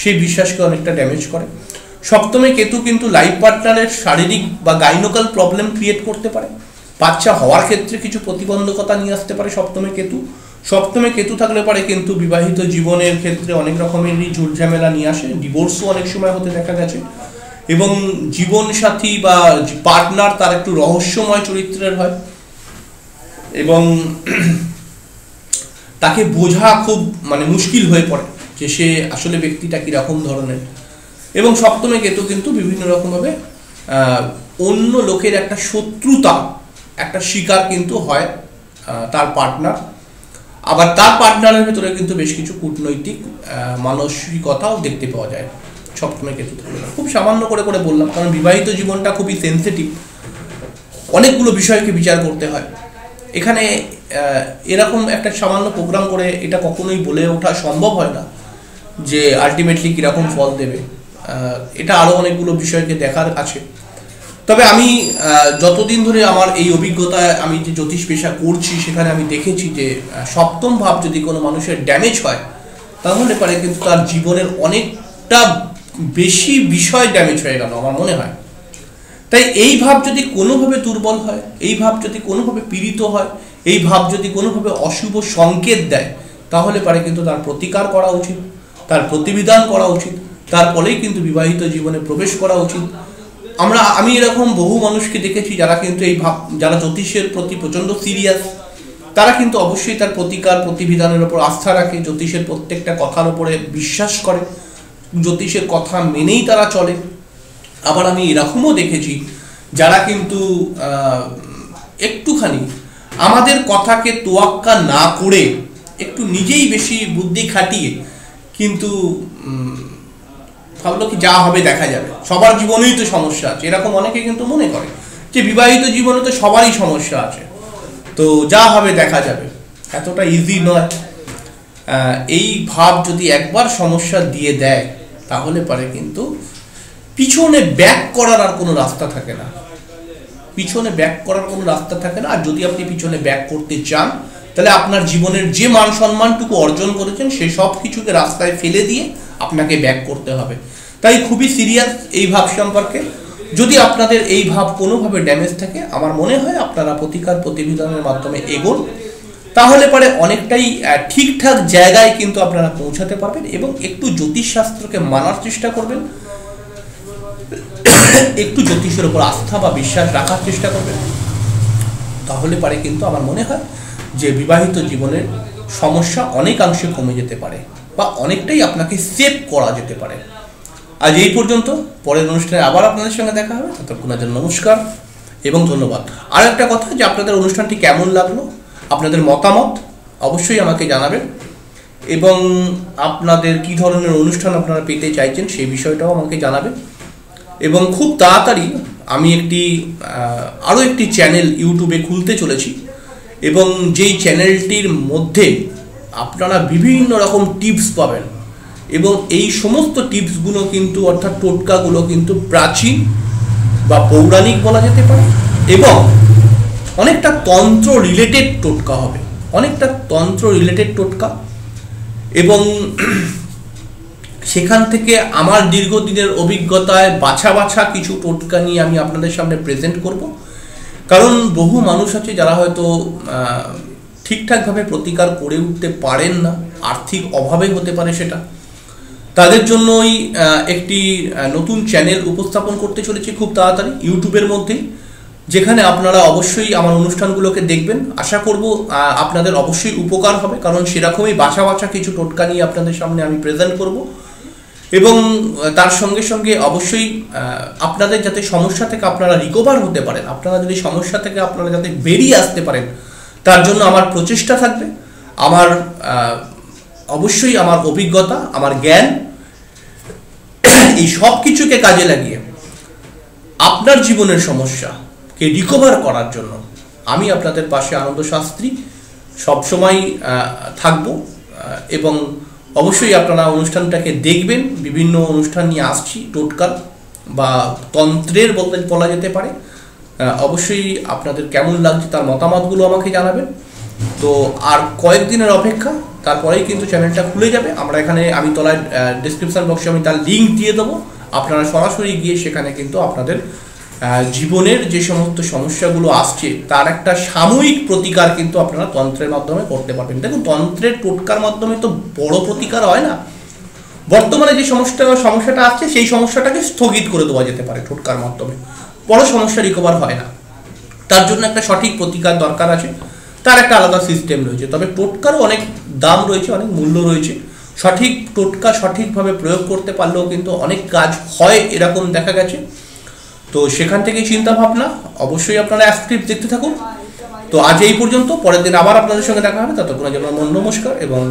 সেই বিশ্বাসকে অনেকটা ড্যামেজ করে। সপ্তমে কেতু কিন্তু লাইফ পার্টনারের শারীরিক বা গাইনোকাল প্রবলেম ক্রিয়েট করতে পারে। বাচ্চা হওয়ার ক্ষেত্রে কিছু প্রতিবন্ধকতা নিয়ে আসতে পারে সপ্তমে কেতু। সপ্তমে কেতু থাকলে পারে কিন্তু বিবাহিত জীবনের ক্ষেত্রে অনেক রকমেরই ঝুট ঝামেলা নিয়ে আসে ডিভোর্সও অনেক সময় হতে দেখা গেছে। এবং জীবনসাথী বা পার্টনার তার একটু রহস্যময় চরিত্রের হয়। এবং তাকে বোঝা খুব মানে মুশকিল হয়ে পড়ে যে সে আসলে ব্যক্তিটা কীরকম ধরনের। এবং সপ্তমে কেতু কিন্তু বিভিন্ন রকমভাবে অন্য লোকের একটা শত্রুতা, একটা শিকার কিন্তু হয় তার পার্টনার আবার তার পার্টনারের ভেতরে কিন্তু বেশ কিছু কূটনৈতিক মানসিকতাও দেখতে পাওয়া যায় সপ্তমে কেতু খুব সামান্য করে করে বললাম, কারণ বিবাহিত জীবনটা খুবই সেন্সিটিভ অনেকগুলো বিষয়কে বিচার করতে হয়। এখানে এরকম একটা সামান্য প্রোগ্রাম করে এটা কখনোই বলে ওঠা সম্ভব হয় না যে আলটিমেটলি কীরকম ফল দেবে। এটা আরও অনেকগুলো বিষয়কে দেখার আছে। তবে আমি যতদিন ধরে আমার এই অভিজ্ঞতায় আমি যে জ্যোতিষ পেশা করছি, সেখানে আমি দেখেছি যে সপ্তম ভাব যদি কোনো মানুষের ড্যামেজ হয়, তাহলে পারে কিন্তু তার জীবনের অনেকটা বেশি বিষয় ড্যামেজ হয়ে গেল, আমার মনে হয়। তাই এই ভাব যদি কোনোভাবে দুর্বল হয়, এই ভাব যদি কোনোভাবে পীড়িত হয়, এই ভাব যদি কোনোভাবে অশুভ সংকেত দেয়, তাহলে পারে কিন্তু তার প্রতিকার করা উচিত, তার প্রতিবিধান করা উচিত। তারপরেই কিন্তু বিবাহিত জীবনে প্রবেশ করা উচিত। আমরা, আমি এরকম বহু মানুষকে দেখেছি যারা কিন্তু এই ভাব, যারা জ্যোতিষের প্রতি প্রচণ্ড সিরিয়াস তারা কিন্তু অবশ্যই তার প্রতিকার, প্রতিবিধানের ওপর আস্থা রাখে, জ্যোতিষের প্রত্যেকটা কথার ওপরে বিশ্বাস করে, জ্যোতিষের কথা মেনেই তারা চলে। আবার আমি এরকমও দেখেছি যারা কিন্তু একটুখানি আমাদের কথাকে তোয়াক্কা না করে, একটু নিজেই বেশি বুদ্ধি খাটিয়ে কিন্তু ভাবলো কি যা হবে দেখা যাবে সবার জীবনেই তো সমস্যা আছে। এরকম অনেকে কিন্তু মনে করে যে বিবাহিত জীবনে তো সবারই সমস্যা আছে। তো যা হবে দেখা যাবে। এতটা ইজি নয়। এই ভাব যদি একবার সমস্যা দিয়ে দেয়, তাহলে পারে কিন্তু পিছনে ব্যাক করার আর কোনো রাস্তা থাকে না। পিছনে ব্যাক করার কোনো রাস্তা থাকে না। আর যদি আপনি পিছনে ব্যাক করতে চান, তাহলে আপনার জীবনের যে মান সম্মানটুকু অর্জন করেছেন সেই সব কিছুকে রাস্তায় ফেলে দিয়ে আপনাকে ব্যাক করতে হবে। তাই খুবই সিরিয়াস এই ভাব সম্পর্কে। যদি আপনাদের এই ভাব কোনোভাবে ড্যামেজ থাকে, আমার মনে হয় আপনারা প্রতিকার প্রতিবেদনের মাধ্যমে এগোন। তাহলে পরে অনেকটাই ঠিকঠাক জায়গায় কিন্তু আপনারা পৌঁছাতে পারবেন এবং একটু জ্যোতিষশাস্ত্রকে মানার চেষ্টা করবেন। একটু জ্যোতিষের উপর আস্থা বা বিশ্বাস রাখার চেষ্টা করবেন। তাহলে পারে কিন্তু আমার মনে হয় যে বিবাহিত জীবনের সমস্যা অনেকাংশে কমে যেতে পারে। বা অনেকটাই আপনাকে সেভ করা যেতে পারে। আজ এই পর্যন্ত, পরের অনুষ্ঠানে আবার আপনাদের সঙ্গে দেখা হবে। ততক্ষণ নমস্কার এবং ধন্যবাদ। আর একটা কথা যে আপনাদের অনুষ্ঠানটি কেমন লাগল, আপনাদের মতামত অবশ্যই আমাকে জানাবেন। এবং আপনাদের কি ধরনের অনুষ্ঠান আপনারা পেতে চাইছেন সেই বিষয়টাও আমাকে জানাবেন। এবং খুব তাড়াতাড়ি আমি একটি আরও একটি চ্যানেল ইউটিউবে খুলতে চলেছি। এবং যেই চ্যানেলটির মধ্যে আপনারা বিভিন্ন রকম টিপস পাবেন। এবং এই সমস্ত টিপসগুলো কিন্তু, অর্থাৎ টোটকাগুলো কিন্তু প্রাচীন বা পৌরাণিক বলা যেতে পারে এবং অনেকটা তন্ত্র রিলেটেড টোটকা হবে। অনেকটা তন্ত্র রিলেটেড টোটকা। এবং সেখান থেকে আমার দীর্ঘদিনের অভিজ্ঞতায় বাছা বাছা কিছু টোটকা নিয়ে আমি আপনাদের সামনে প্রেজেন্ট করব। কারণ বহু মানুষ আছে যারা হয়তো ঠিকঠাকভাবে প্রতিকার করে উঠতে পারেন না, আর্থিক অভাবে হতে পারে সেটা। তাদের জন্যই একটি নতুন চ্যানেল উপস্থাপন করতে চলেছি খুব তাড়াতাড়ি, ইউটিউবের মধ্যেই, যেখানে আপনারা অবশ্যই আমার অনুষ্ঠানগুলোকে দেখবেন। আশা করব আপনাদের অবশ্যই উপকার হবে, কারণ সেরকমই বাছা বাছা কিছু টোটকা নিয়ে আপনাদের সামনে আমি প্রেজেন্ট করব। এবং তার সঙ্গে সঙ্গে অবশ্যই আপনাদের যাতে সমস্যা থেকে আপনারা রিকভার হতে পারেন, আপনারা যদি সমস্যা থেকে আপনারা যাতে বেরিয়ে আসতে পারেন তার জন্য আমার প্রচেষ্টা থাকবে। আমার অবশ্যই আমার অভিজ্ঞতা, আমার জ্ঞান, এই সব কিছুকে কাজে লাগিয়ে আপনার জীবনের সমস্যাকে রিকভার করার জন্য আমি আপনাদের পাশে আনন্দ শাস্ত্রী সবসময় থাকব এবং অবশ্যই আপনারা অনুষ্ঠানটাকে দেখবেন। বিভিন্ন অনুষ্ঠান নিয়ে আসছি টোটকাল বা তন্ত্রের বলতে বলা যেতে পারে। অবশ্যই আপনাদের কেমন লাগছে তার মতামতগুলো আমাকে জানাবেন। তো আর কয়েকদিনের অপেক্ষা, তারপরেই কিন্তু চ্যানেলটা খুলে যাবে। আমরা এখানে আমি তলায় ডিসক্রিপশান বক্সে আমি তার লিঙ্ক দিয়ে দেবো। আপনারা সরাসরি গিয়ে সেখানে কিন্তু আপনাদের জীবনের যে সমস্ত সমস্যাগুলো আসছে, তার একটা সাময়িক প্রতিকার কিন্তু আপনারা তন্ত্রের মাধ্যমে করতে পারবেন। দেখুন, তন্ত্রের টোটকার মাধ্যমে তো বড় প্রতিকার হয় না। বর্তমানে যে সমস্যা, সমস্যাটা আসছে, সেই সমস্যাটাকে স্থগিত করে দেওয়া যেতে পারে টোটকার মাধ্যমে। বড় সমস্যা রিকভার হয় না। তার জন্য একটা সঠিক প্রতিকার দরকার আছে। তার একটা আলাদা সিস্টেম রয়েছে। তবে টোটকারও অনেক দাম রয়েছে, অনেক মূল্য রয়েছে। সঠিক টোটকা সঠিকভাবে প্রয়োগ করতে পারলেও কিন্তু অনেক কাজ হয় এরকম দেখা গেছে। তো সেখান থেকেই চিন্তা ভাবনা। অবশ্যই আপনারা অ্যাস্ট্রিপ দেখতে থাকুন। তো আজ এই পর্যন্ত। পরের দিন আবার আপনাদের সঙ্গে দেখা হবে। ততক্ষণের জন্য নমস্কার এবং